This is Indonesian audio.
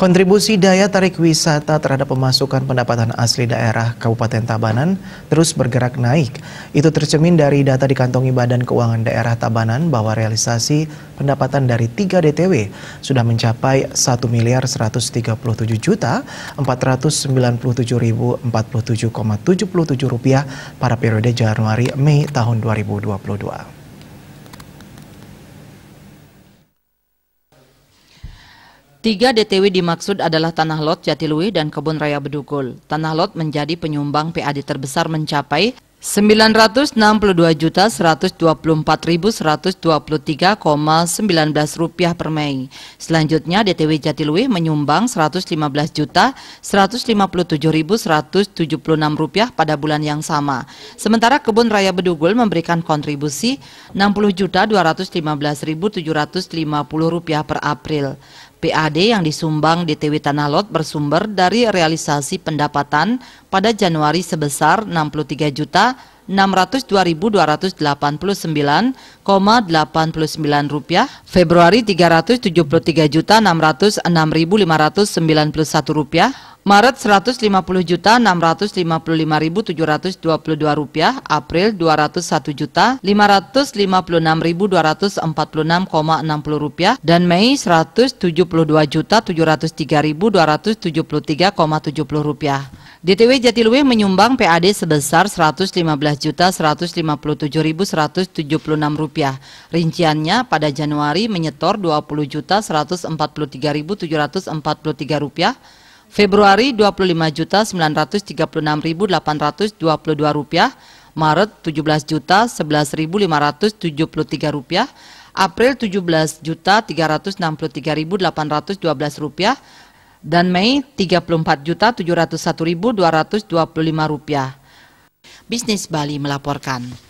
Kontribusi daya tarik wisata terhadap pemasukan pendapatan asli daerah Kabupaten Tabanan terus bergerak naik. Itu tercemin dari data dikantongi Badan Keuangan Daerah Tabanan bahwa realisasi pendapatan dari 3 DTW sudah mencapai 1 miliar 137 juta 497.047,77 rupiah pada periode Januari-Mei tahun 2022. Tiga DTW dimaksud adalah Tanah Lot Jatilui dan Kebun Raya Bedugul. Tanah Lot menjadi penyumbang PAD terbesar mencapai 962.124.123,19 rupiah per Mei. Selanjutnya DTW Jatilui menyumbang 115.157.176 rupiah pada bulan yang sama. Sementara Kebun Raya Bedugul memberikan kontribusi 60.215.750 rupiah per April. PAD yang disumbang DTW Tanah Lot bersumber dari realisasi pendapatan pada Januari sebesar 63 juta 602.289,89 rupiah, Februari 373 juta 606.591 rupiah, Maret 150 juta 655.722 rupiah, April 201 juta 556.246,60 rupiah dan Mei 172 juta 703.273,70 rupiah. DTW Jatiluwe menyumbang PAD sebesar 115 juta 157.176 rupiah. Rinciannya pada Januari menyetor 20 juta 143.743 rupiah Februari 25.936.822 rupiah, Maret 17.11.573 rupiah, April 17.363.812 rupiah, dan Mei 34.701.225 rupiah. Bisnis Bali melaporkan.